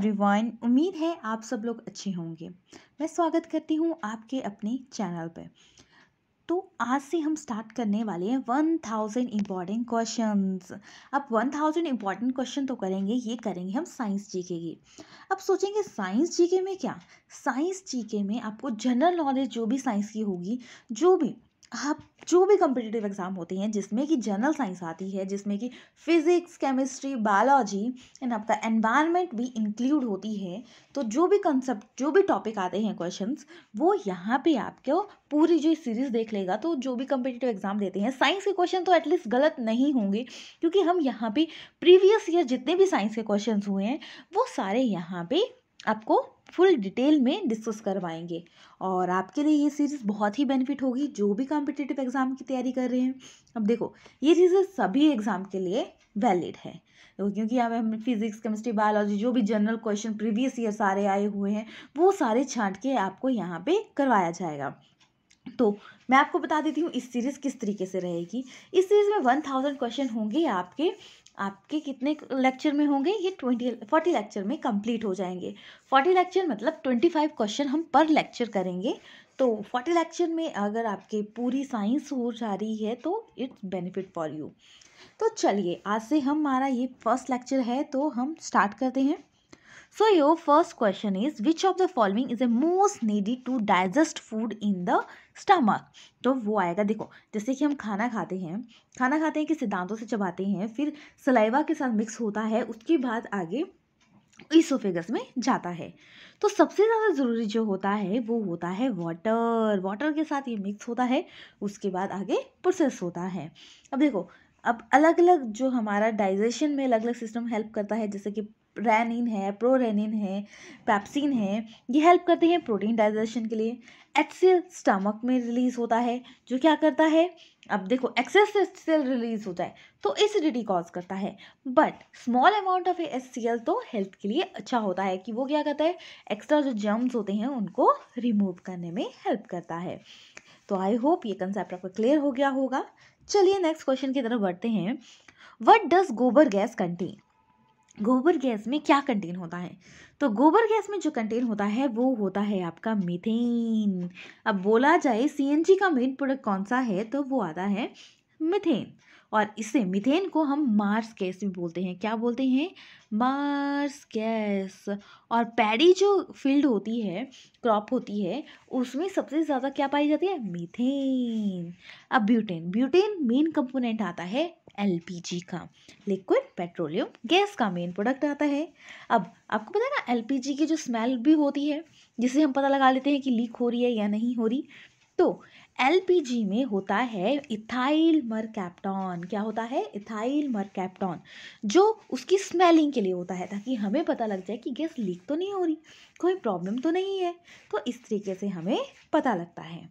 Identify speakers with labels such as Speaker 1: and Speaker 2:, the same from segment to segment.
Speaker 1: Everyone उम्मीद है आप सब लोग अच्छे होंगे। मैं स्वागत करती हूँ आपके अपने चैनल पे। तो आज से हम स्टार्ट करने वाले हैं वन थाउज़ेंड इंपॉर्टेंट क्वेश्चंस अब वन थाउज़ेंड इंपॉर्टेंट क्वेश्चन तो करेंगे, ये करेंगे हम साइंस जीके की। अब सोचेंगे साइंस जीके में क्या? साइंस जीके में आपको जनरल नॉलेज जो भी साइंस की होगी, जो भी आप जो भी कम्पिटिटिव एग्ज़ाम होते हैं, जिसमें कि जनरल साइंस आती है, जिसमें कि फिज़िक्स केमिस्ट्री बायोलॉजी एंड आपका एनवायरनमेंट भी इंक्लूड होती है तो जो भी कंसेप्ट जो भी टॉपिक आते हैं क्वेश्चंस वो यहाँ पे आपको पूरी जो सीरीज़ देख लेगा तो जो भी कम्पिटिटिव एग्ज़ाम देते हैं साइंस के क्वेश्चन तो एटलीस्ट गलत नहीं होंगे, क्योंकि हम यहाँ पर प्रीवियस ईयर जितने भी साइंस के क्वेश्चन हुए हैं, वो सारे यहाँ पे आपको फुल डिटेल में डिस्कस करवाएँगे। और आपके लिए ये सीरीज़ बहुत ही बेनिफिट होगी, जो भी कॉम्पिटिटिव एग्ज़ाम की तैयारी कर रहे हैं। अब देखो, ये चीज़ें सभी एग्ज़ाम के लिए वैलिड है। तो क्योंकि यहाँ हम फिजिक्स केमिस्ट्री बायोलॉजी जो भी जनरल क्वेश्चन प्रीवियस ईयर सारे आए हुए हैं, वो सारे छांट के आपको यहाँ पे करवाया जाएगा। तो मैं आपको बता देती हूँ, इस सीरीज़ किस तरीके से रहेगी। इस सीरीज़ में वन थाउज़ेंड क्वेश्चन होंगे आपके। आपके कितने लेक्चर में होंगे? ये ट्वेंटी फोर्टी लेक्चर में कंप्लीट हो जाएँगे। फोर्टी लेक्चर मतलब ट्वेंटी फाइव क्वेश्चन हम पर लेक्चर करेंगे। तो फोर्टी लेक्चर में अगर आपके पूरी साइंस हो जा रही है तो इट्स बेनिफिट फॉर यू तो चलिए, आज से हमारा ये फ़र्स्ट लेक्चर है तो हम स्टार्ट करते हैं। So, your first question is, which of the following is the most needed to digest food in the stomach? तो वो आएगा, देखो, जैसे कि हम खाना खाते हैं, खाना खाते हैं किसी दांतों से चबाते हैं, फिर सलाइवा के साथ मिक्स होता है, उसके बाद आगे इसोफेगस में जाता है। तो सबसे ज़्यादा ज़रूरी जो होता है, वो होता है वाटर वाटर के साथ ये मिक्स होता है, उसके बाद आगे प्रोसेस होता है। अब देखो, अब अलग अलग जो हमारा डाइजेशन में अलग अलग सिस्टम हेल्प करता है, जैसे कि रैनिन है प्रोरेनिन है पैप्सिन है, ये हेल्प करते हैं प्रोटीन डाइजेशन के लिए। एचसीएल स्टमक में रिलीज़ होता है, जो क्या करता है? अब देखो एक्सेस एचसीएल रिलीज़ होता है तो एसिडिटी कॉज करता है। But small amount of H तो हेल्थ के लिए अच्छा होता है, कि वो क्या करता है? एक्स्ट्रा जो जर्म्स होते हैं, उनको रिमूव करने में हेल्प करता है। तो आई होप ये कंसेप्ट आपका क्लियर हो गया होगा। चलिए नेक्स्ट क्वेश्चन की तरफ़ बढ़ते हैं। What does gobar gas contain gobar gas में क्या कंटेन होता है? तो गोबर गैस में जो कंटेन होता है, वो होता है आपका मीथेन अब बोला जाए सीएनजी का मेन प्रोडक्ट कौन सा है? तो वो आता है मीथेन और इसे मीथेन को हम मार्स गैस भी बोलते हैं। क्या बोलते हैं? मार्स गैस और पैडी जो फ़ील्ड होती है क्रॉप होती है, उसमें सबसे ज़्यादा क्या पाई जाती है? मीथेन अब ब्यूटेन ब्यूटेन मेन कंपोनेंट आता है एलपीजी का। लिक्विड, पेट्रोलियम, गैस का मेन प्रोडक्ट आता है। अब, आपको पता है ना, एलपीजी की जो स्मेल भी होती है, जिसे हम पता लगा लेते हैं कि लीक हो रही है या नहीं हो रही तो एलपीजी में होता है इथाइल मरकैप्टॉन क्या होता है? इथाइल मरकैप्टॉन जो उसकी स्मेलिंग के लिए होता है, ताकि हमें पता लग जाए कि गैस लीक तो नहीं हो रही, कोई प्रॉब्लम तो नहीं है। तो इस तरीके से हमें पता लगता है।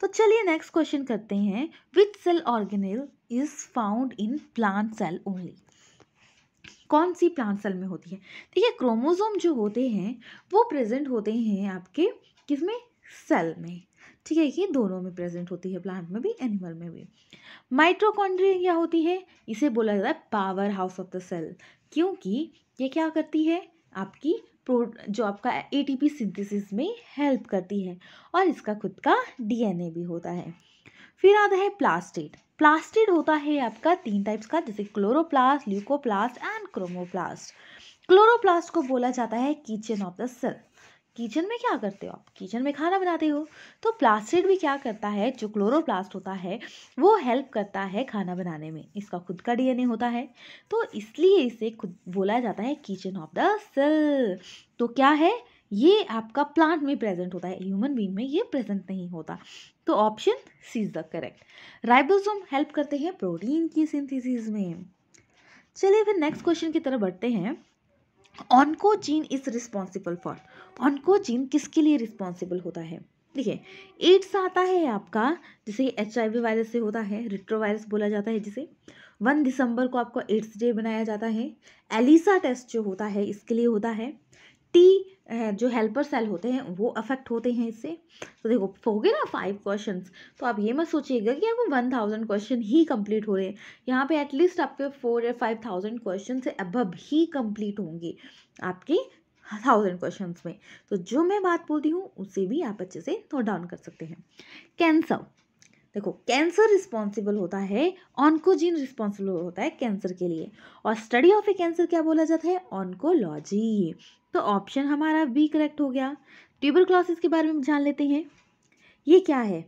Speaker 1: तो चलिए नेक्स्ट क्वेश्चन करते हैं which cell organelle is found in plant cell only कौन सी प्लांट सेल में होती है? देखिए क्रोमोजोम जो होते हैं, वो प्रेजेंट होते हैं आपके किसमें? सेल में। ठीक है, ये दोनों में प्रेजेंट होती है प्लांट में भी एनिमल में भी। माइट्रोकॉन्ड्रिया क्या होती है? इसे बोला जाता है power house of the cell क्योंकि ये क्या करती है? आपकी जो आपका ए टी पी सिंथेसिस में हेल्प करती है और इसका खुद का डीएनए भी होता है। फिर आता है प्लास्टिड प्लास्टिड होता है आपका तीन टाइप्स का, जैसे chloroplast leucoplast and chromoplast chloroplast को बोला जाता है kitchen of the cell kitchen में क्या करते हो आप? किचन में खाना बनाते हो? तो प्लास्टिड भी क्या करता है, जो क्लोरोप्लास्ट होता है, वो हेल्प करता है खाना बनाने में। इसका खुद का डीएनए होता है। तो इसलिए इसे खुद बोला जाता है किचन ऑफ़ द सेल। तो क्या है? ये आपका प्लांट में प्रेजेंट होता है। ह्यूमन बींग में ये प्रेजेंट नहीं होता। तो option C is the correct. Ribosome help करते हैं प्रोटीन की सिंथेसिस में। चलिए फिर नेक्स्ट क्वेश्चन की तरफ़ बढ़ते हैं। Oncogene is responsible for oncogene किसके लिए रिस्पॉन्सिबल होता है? देखिए एड्स आता है आपका, जिसे एच वायरस से होता है रिट्रो वायरस बोला जाता है जिसे। वन दिसंबर को आपको एड्स डे बनाया जाता है। एलिसा टेस्ट जो होता है, इसके लिए होता है। टी जो हेल्पर सेल होते हैं, वो अफेक्ट होते हैं इससे। तो देखो, हो गए ना फाइव क्वेश्चन तो आप ये मत सोचिएगा कि आपको वन थाउज़ेंड क्वेश्चन ही कंप्लीट हो रहे हैं। यहाँ पे एटलीस्ट आपके फोर या फाइव थाउज़ेंड क्वेश्चन से अबव ही कंप्लीट होंगे। आपके थाउज़ेंड क्वेश्चन में। तो जो मैं बात बोलती हूँ, उसे भी आप अच्छे से नोट डाउन कर सकते हैं। कैंसर देखो कैंसर रिस्पॉन्सिबल होता है ऑनकोजीन रिस्पॉन्सिबल होता है कैंसर के लिए। और स्टडी ऑफ़ ए कैंसर क्या बोला जाता है? ऑनकोलॉजी तो ऑप्शन हमारा बी करेक्ट हो गया। ट्यूबर क्लॉसिस के बारे में जान लेते हैं। ये क्या है?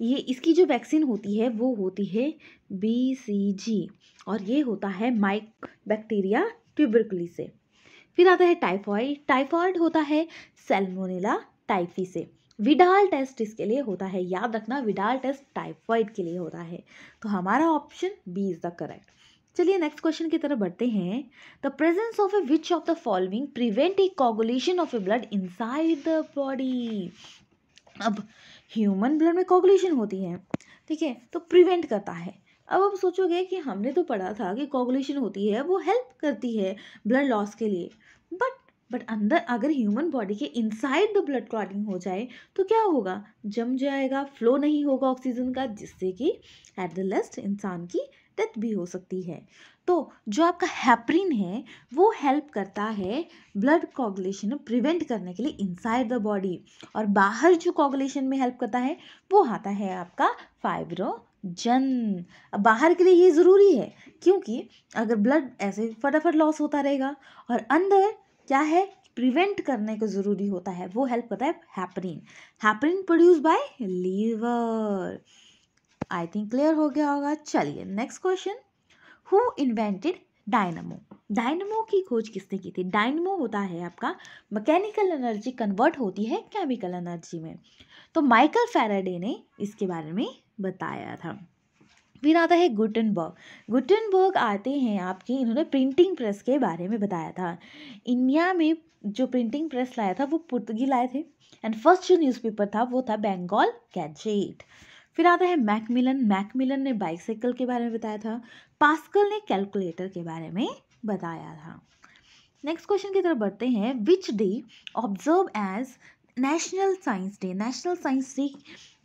Speaker 1: ये, इसकी जो वैक्सीन होती है, वो होती है बी सी जी और ये होता है माइक बैक्टीरिया ट्यूबरकुली से फिर आता है टाइफॉइड टाइफॉइड होता है सेल्मोनेला टाइफी से. विडाल टेस्ट इसके लिए होता है. याद रखना विडाल टेस्ट टाइफॉइड के लिए होता है. तो हमारा option B is the correct चलिए नेक्स्ट क्वेश्चन की तरफ़ बढ़ते हैं. The presence of a which of the following prevent a coagulation of a blood inside the body अब ह्यूमन ब्लड में कॉगुलेशन होती है. ठीक है? तो प्रिवेंट करता है. अब आप सोचोगे कि हमने तो पढ़ा था कि कॉगुलेशन होती है, वो हेल्प करती है ब्लड लॉस के लिए. बट बट अंदर अगर ह्यूमन बॉडी के इनसाइड द ब्लड क्लॉटिंग हो जाए तो क्या होगा? जम जाएगा फ्लो नहीं होगा ऑक्सीजन का, जिससे कि एट द लेस्ट इंसान की डेथ भी हो सकती है। तो जो आपका हैप्रिन है, वो हेल्प करता है ब्लड कॉगुलेशन प्रिवेंट करने के लिए इनसाइड द बॉडी और बाहर जो कॉगुलेशन में हेल्प करता है, वो आता है आपका फाइब्रोजन अब बाहर के लिए ये ज़रूरी है, क्योंकि अगर ब्लड ऐसे फटाफट लॉस होता रहेगा, और अंदर क्या है? प्रिवेंट करने को ज़रूरी होता है। वो हेल्प करता है heparin heparin produce by liver I think clear हो गया होगा। चलिए next question who invented dynamo dynamo की खोज किसने की थी? डायनमो होता है आपका। मैकेनिकल एनर्जी कन्वर्ट होती है केमिकल एनर्जी में। तो माइकल फेराडे ने इसके बारे में बताया था। फिर आता है गुटनबर्ग गुटनबर्ग आते हैं आपके, इन्होंने प्रिंटिंग प्रेस के बारे में बताया था। इंडिया में जो प्रिंटिंग प्रेस लाया था, वो पुर्तगी लाए थे। एंड फ़र्स्ट जो न्यूज़पेपर था, वो था बंगाल गैजेट फिर आता है मैकमिलन मैकमिलन ने बाइसाइकिल के बारे में बताया था। पास्कल ने कैलकुलेटर के बारे में बताया था। नेक्स्ट क्वेश्चन की तरफ़ बढ़ते हैं। Which day observe as national science day national science day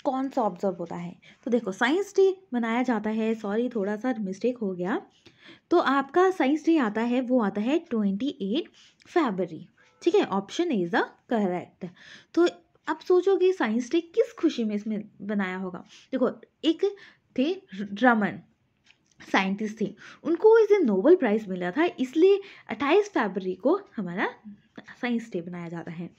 Speaker 1: कौन सा ऑब्ज़र्व होता है? तो देखो साइंस डे मनाया जाता है सॉरी थोड़ा सा मिस्टेक हो गया। तो आपका साइंस डे आता है, वो आता है ट्वेंटी एट फेबररी ठीक है? ऑप्शन इज़ द करेक्ट तो आप सोचोगे साइंस डे किस खुशी में इसमें बनाया होगा? देखो, एक थे रमन साइंटिस्ट थे। उनको इस नोबल प्राइज़ मिला था, इसलिए 28 फरवरी को हमारा साइंस डे बनाया जाता है।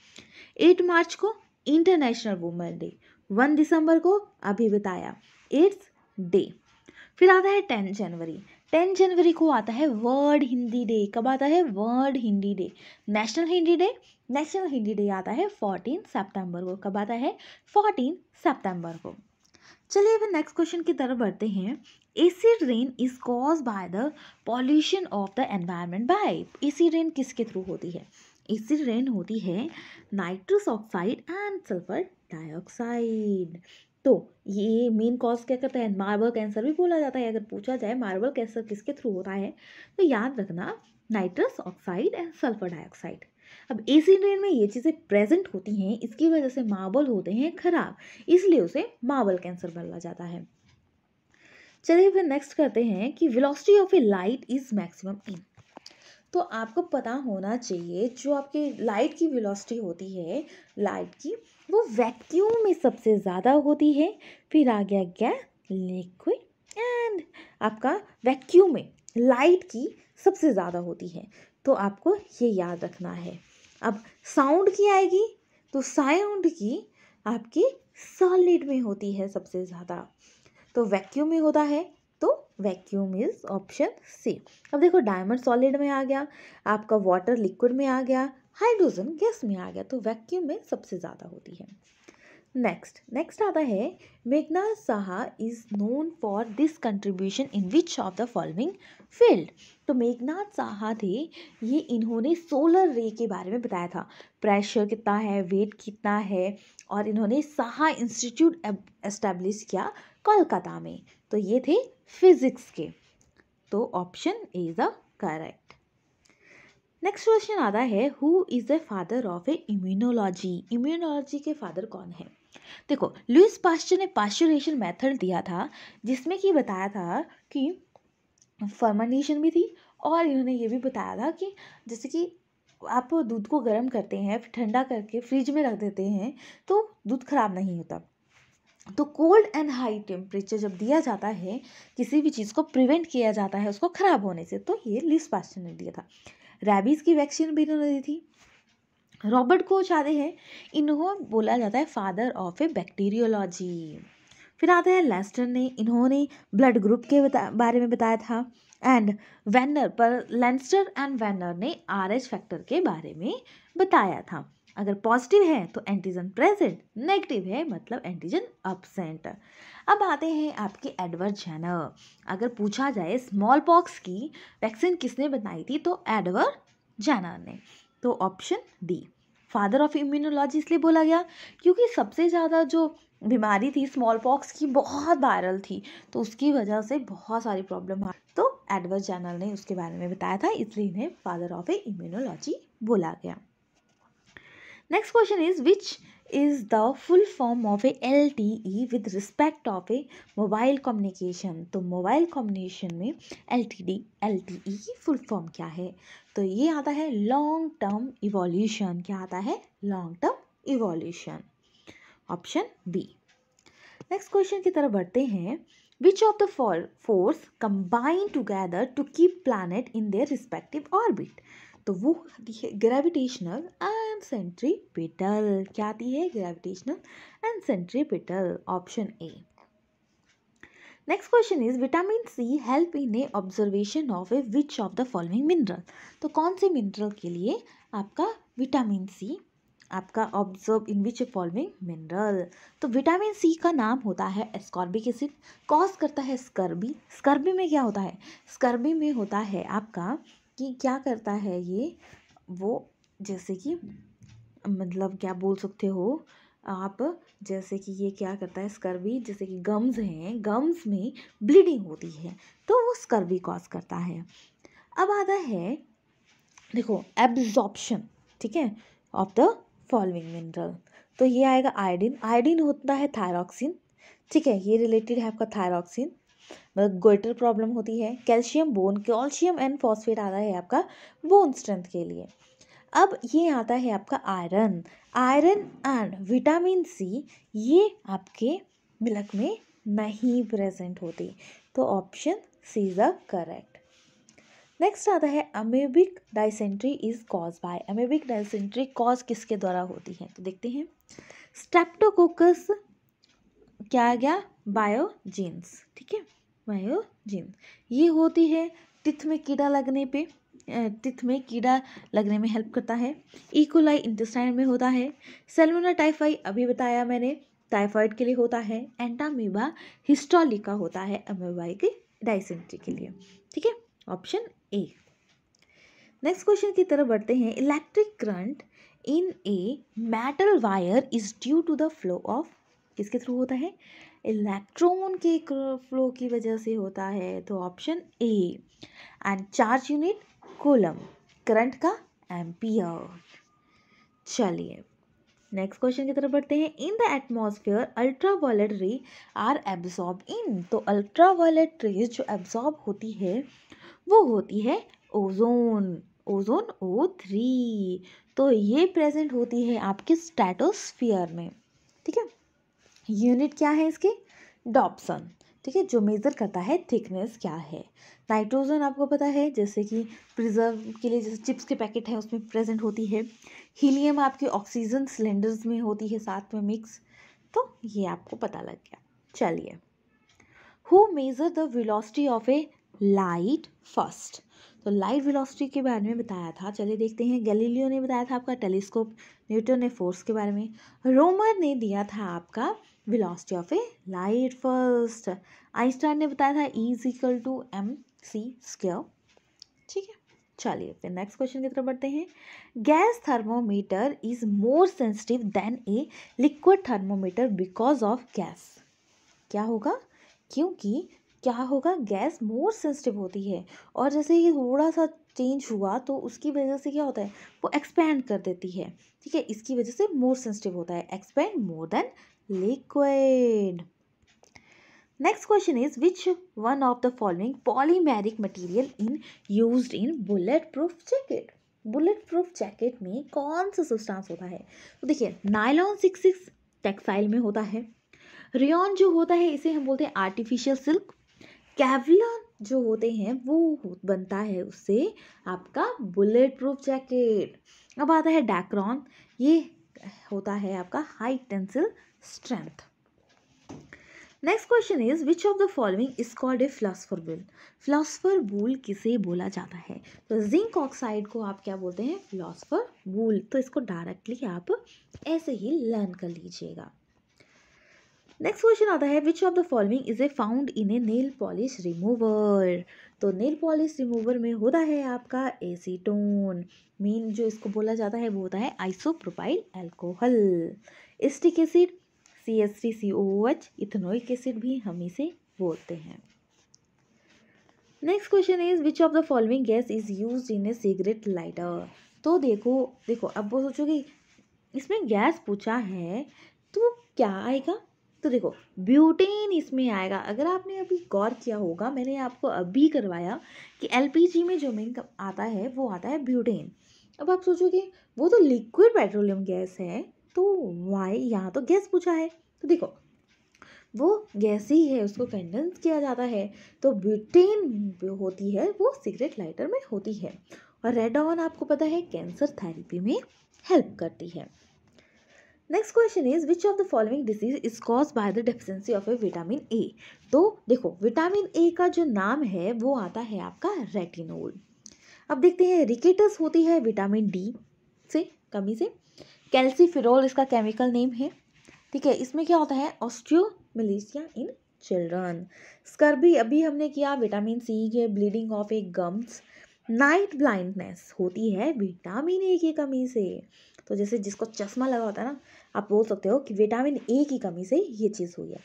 Speaker 1: 8 मार्च को international women day one December को अभी बताया। इट्स डे फिर आता है टेन जनवरी। टेन जनवरी को आता है वर्ल्ड हिंदी डे। कब आता है? World Hindi day. National Hindi day. National Hindi day आता है फोर्टीन सितंबर को। कब आता है? फोर्टीन सितंबर को। चलिए फिर नेक्स्ट क्वेश्चन की तरफ़ बढ़ते हैं। Acid rain is cause by the pollution of the environment by acid rain किसके थ्रू होती है? एसिड रेन होती है nitrous oxide and sulphur dioxide. तो ये मेन कॉज क्या करता है? मार्बल कैंसर भी बोला जाता है। अगर पूछा जाए मार्बल कैंसर किसके थ्रू होता है? तो याद रखना nitrous oxide and sulphur dioxide अब एसिड रेन में ये चीज़ें प्रेजेंट होती हैं, इसकी वजह से मार्बल होते हैं खराब। इसलिए उसे मार्बल कैंसर बोला जाता है। चलिए फिर नेक्स्ट करते हैं कि velocity of a light is maximum in तो आपको पता होना चाहिए, जो आपके लाइट की वेलोसिटी होती है लाइट की वो वैक्यूम में सबसे ज़्यादा होती है। फिर आ गया क्या? लिक्विड एंड आपका वैक्यूम में लाइट की सबसे ज़्यादा होती है। तो आपको ये याद रखना है। अब साउंड की आएगी तो साउंड की आपकी सॉलिड में होती है सबसे ज़्यादा। तो वैक्यूम में होता है तो वैक्यूम इज़ ऑप्शन सी अब देखो डायमंड सॉलिड में आ गया, आपका वाटर लिक्विड में आ गया हाइड्रोजन गैस में आ गया तो वैक्यूम में सबसे ज़्यादा होती है। नेक्स्ट नेक्स्ट आता है Meghnath Saha is known for this contribution in which of the following field तो मेघनाथ साहा थे, ये इन्होंने सोलर रे के बारे में बताया था। प्रेशर कितना है वेट कितना है, और इन्होंने साहा इंस्टीट्यूट एस्टेब्लिश किया कोलकाता में। तो ये थे फिजिक्स के। तो option is the correct next question आता है who is the father of a immunology immunology के फादर कौन है? देखो लुइस पास्चर ने पास्चुरेशन मेथड दिया था, जिसमें कि बताया था कि फर्मेंटेशन भी थी, और इन्होंने ये भी बताया था कि जैसे कि आप दूध को गर्म करते हैं, फिर ठंडा करके फ्रिज में रख देते हैं तो दूध खराब नहीं होता। तो कोल्ड एंड हाई टेम्परेचर जब दिया जाता है, किसी भी चीज़ को प्रिवेंट किया जाता है, उसको ख़राब होने से तो ये लिस पास्टर ने दिया था। रैबीज़ की वैक्सीन भी इन्होंने दी थी। रॉबर्ट को चाहते हैं, इन्हों बोला जाता है फादर ऑफ़ ए बैक्टीरियोलॉजी फिर आता है लेस्टर ने, इन्होंने ब्लड ग्रुप के बारे में बताया था। एंड वैनर पर लेंस्टर एंड वैनर ने आर एच फैक्टर के बारे में बताया था। अगर पॉजिटिव है तो एंटीजन प्रेजेंट नेगेटिव है मतलब एंटीजन अपसेंट अब आते हैं आपके एडवर्ड जैनर अगर पूछा जाए स्मॉल पॉक्स की वैक्सीन किसने बनाई थी तो एडवर्ड जैनर ने. तो option D father of immunology इसलिए बोला गया क्योंकि सबसे ज़्यादा जो बीमारी थी स्मॉल पॉक्स की बहुत वायरल थी तो उसकी वजह से बहुत सारी प्रॉब्लम आ तो एडवर्ड जैनर ने उसके बारे में बताया था, इसलिए इन्हें फादर ऑफ़ ए इम्यूनोलॉजी बोला गया। Next question is which is the full form of a L T E with respect of a mobile communication तो मोबाइल कम्युनिकेशन में L T D L T E की full form क्या है? तो ये आता है लॉन्ग टर्म इवोल्यूशन क्या आता है? Long term evolution option B next question की तरफ़ बढ़ते हैं. Which of the force combine together to keep planet in their respective orbit तो वो आती है ग्रेविटेशनल एंड सेंट्रीपिटल क्या आती है gravitational and centripetal option A next question is vitamin C help in a observation of a which of the following mineral तो कौन से मिनरल के लिए आपका विटामिन सी आपका observe in which following mineral तो विटामिन सी का नाम होता है एस्कॉर्बिक एसिड कॉज करता है स्कर्बी स्कर्बी में क्या होता है? स्कर्बी में होता है आपका कि क्या करता है ये? वो जैसे कि मतलब क्या बोल सकते हो आप? जैसे कि ये क्या करता है, स्कर्वी जैसे कि गम्स हैं, गम्स में ब्लीडिंग होती है तो वो स्कर्वी कॉज करता है। अब आता है, देखो, एब्जॉर्प्शन, ठीक है, ऑफ़ द फॉलोइंग मिनरल। तो ये आएगा आयोडीन आयोडीन होता है थायरॉक्सिन, ठीक है, ये रिलेटेड है आपका थायरॉक्सिन। मतलब गोइटर प्रॉब्लम होती है, calcium, bone, calcium and phosphate आता है आपका बोन स्ट्रेंथ के लिए। अब ये आता है आपका iron. Iron and vitamin C, ये आपके मिल्क में नहीं प्रेजेंट होती। तो option C is the correct. Next आता है amoebic dysentery is cause by. Amoebic dysentery cause किसके द्वारा होती है? तो देखते हैं। स्टेप्टोकोकस क्या आ गया? बायोजीन्स। ठीक है? मायोजिन। ये होती है टिथ में कीड़ा लगने पे टिथ में कीड़ा लगने में हेल्प करता है। इकोलाई इंटेस्टाइन में होता है। सेलमोना टाइफाई अभी बताया मैंने टाइफाइड के लिए होता है। एंटामीबा हिस्टोलिका होता है अमेबाई के डाइसेंट्री के लिए। ठीक है? ऑप्शन ए नेक्स्ट क्वेश्चन की तरफ़ बढ़ते हैं। Electric current in a metal wire is due to the flow of किसके थ्रू होता है? इलेक्ट्रॉन के फ्लो की वजह से होता है तो option A and charge unit coulomb current का एम्पियर चलिए नेक्स्ट क्वेश्चन की तरफ़ बढ़ते हैं. In the atmosphere ultra violet ray are absorb in तो अल्ट्रा वायलेट रेज जो एब्जॉर्ब होती है, वो होती है ओजोन ओजोन ओ थ्री तो ये प्रेजेंट होती है आपके स्टैटोस्फियर में, ठीक है? यूनिट क्या है इसके? डॉप्सन। ठीक है, जो मेज़र करता है, थिकनेस क्या है? नाइट्रोजन आपको पता है, जैसे कि प्रिजर्व के लिए जैसे चिप्स के पैकेट है, उसमें प्रेजेंट होती है। हीलियम आपके ऑक्सीजन सिलेंडर्स में होती है, साथ में मिक्स। तो ये आपको पता लग गया। चलिए। Who measure the velocity of a light first तो लाइट वेलोसिटी के बारे में बताया था। चलिए देखते हैं। गैलीलियो ने बताया था आपका टेलीस्कोप, न्यूटन ने फोर्स के बारे में। रोमर ने दिया था आपका velocity of a light first Einstein ने बताया था E is equal to M C square ठीक है। चलिए, फिर नेक्स्ट क्वेश्चन की तरफ़ बढ़ते हैं। Gas thermometer is more sensitive than a liquid thermometer because of gas क्या होगा? क्योंकि क्या होगा? गैस मोर सेंसिटिव होती है। और जैसे ये थोड़ा सा चेंज हुआ तो उसकी वजह से क्या होता है? वो एक्सपैंड कर देती है। ठीक है? इसकी वजह से मोर सेंसिटिव होता है। Expand more than liquid. Next question is, which one of the following polymeric material in, used in bulletproof jacket? Bulletproof jacket में कौन सा सब्सटेंस होता है तो देखिए नायलॉन सिक्स सिक्स टेक्सटाइल में होता है रेयन जो होता है, इसे हम बोलते हैं आर्टिफिशियल सिल्क कैवलॉन जो होते हैं, वो बनता है उससे आपका बुलेट प्रूफ जैकेट अब आता है डैक्रॉन ये होता है आपका high tensile strength next question is which of the following is called a philosopher wool philosopher wool किसे बोला जाता है? तो जिंक ऑक्साइड को आप क्या बोलते हैं? फ्लास्फर बुल तो इसको डायरेक्टली आप ऐसे ही लर्न कर लीजिएगा। नेक्स्ट क्वेश्चन आता है which of the following is a found in a nail polish remover तो नेल पॉलिश रिमूवर में होता है आपका एसीटोन मेन जो इसको बोला जाता है वो होता है isopropyl alcohol acetic acid C S three C O H ethanoic acid भी हम इसे बोलते हैं। Next question is which of the following gas is use in a cigarette lighter तो देखो देखो, अब वो सोचोगे इसमें गैस पूछा है तो क्या आएगा? तो देखो ब्यूटेन इसमें आएगा। अगर आपने अभी गौर किया होगा, मैंने आपको अभी करवाया कि एलपीजी में जो मेन आता है, वो आता है ब्यूटेन अब आप सोचोगे वो तो लिक्विड पेट्रोलियम गैस है तो वाई यहाँ तो गैस पूछा है। तो देखो, वो गैस ही है, उसको कंडेंस किया जाता है। तो ब्यूटेन होती है, वो सिगरेट लाइटर में होती है। और रेड ऑन आपको पता है कैंसर थेरेपी में हेल्प करती है। Next question is which of the following disease is cause by the deficiency of a vitamin A तो देखो विटामिन ए का जो नाम है, वो आता है आपका रेटिनोल अब देखते हैं रिकेटस होती है विटामिन डी से, कमी से कैल्सीफिरोल इसका केमिकल नेम है। ठीक है, इसमें क्या होता है? ऑस्ट्रियोमिलीसिया इन चिल्ड्रन। स्कर्बी अभी हमने किया विटामिन सी के bleeding of a gums night blindness होती है विटामिन ए की कमी से। तो जैसे जिसको चश्मा लगा होता है ना, आप बोल सकते हो कि विटामिन ए की कमी से ये चीज़ हुई है।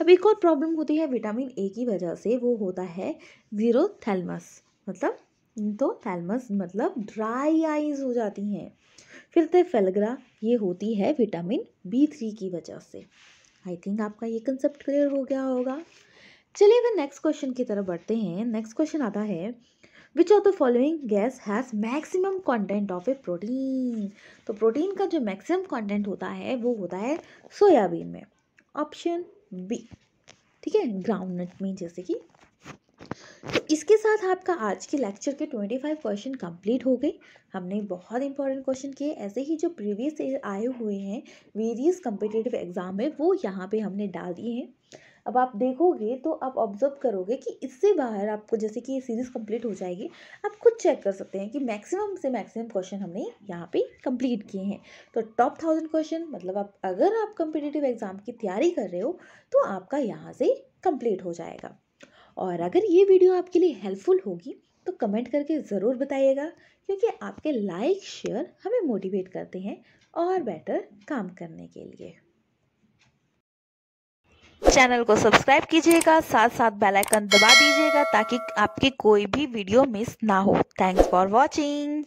Speaker 1: अब एक और प्रॉब्लम होती है विटामिन ए की वजह से, वो होता है ज़ीरो मतलब तो थैलमस मतलब ड्राई आइज़ हो जाती हैं। फिर फेलग्रा ये होती है विटामिन बी थ्री की वजह से। आई थिंक आपका ये कंसेप्ट क्लियर हो गया होगा। चलिए फिर नेक्स्ट क्वेश्चन की तरफ़ बढ़ते हैं। नेक्स्ट क्वेश्चन आता है which of the following gas has maximum content of a protein तो प्रोटीन का जो मैक्सिमम कंटेंट होता है, वो होता है सोयाबीन में। ऑप्शन बी ठीक है? ग्राउंड नट में जैसे कि तो इसके साथ आपका आज के लेक्चर के ट्वेंटी फाइव क्वेश्चन कंप्लीट हो गए। हमने बहुत इंपॉर्टेंट क्वेश्चन किए। ऐसे ही जो प्रीवियस ईयर आए हुए हैं वेरियस कम्पिटेटिव एग्ज़ाम में वो यहाँ पे हमने डाल दिए हैं। अब आप देखोगे तो आप ऑब्ज़र्व करोगे कि इससे बाहर आपको जैसे कि ये सीरीज़ कंप्लीट हो जाएगी, आप खुद चेक कर सकते हैं कि मैक्सिमम से मैक्सिमम क्वेश्चन हमने यहाँ पे कंप्लीट किए हैं। तो टॉप थाउज़ेंड क्वेश्चन मतलब आप, अगर आप कम्पिटेटिव एग्ज़ाम की तैयारी कर रहे हो तो आपका यहाँ से कंप्लीट हो जाएगा। और अगर ये वीडियो आपके लिए हेल्पफुल होगी तो कमेंट करके ज़रूर बताइएगा, क्योंकि आपके लाइक, शेयर हमें मोटिवेट करते हैं और बेटर काम करने के लिए। चैनल को सब्सक्राइब कीजिएगा साथ साथ बेल आइकन दबा दीजिएगा, ताकि आपकी कोई भी वीडियो मिस ना हो। Thanks for watching.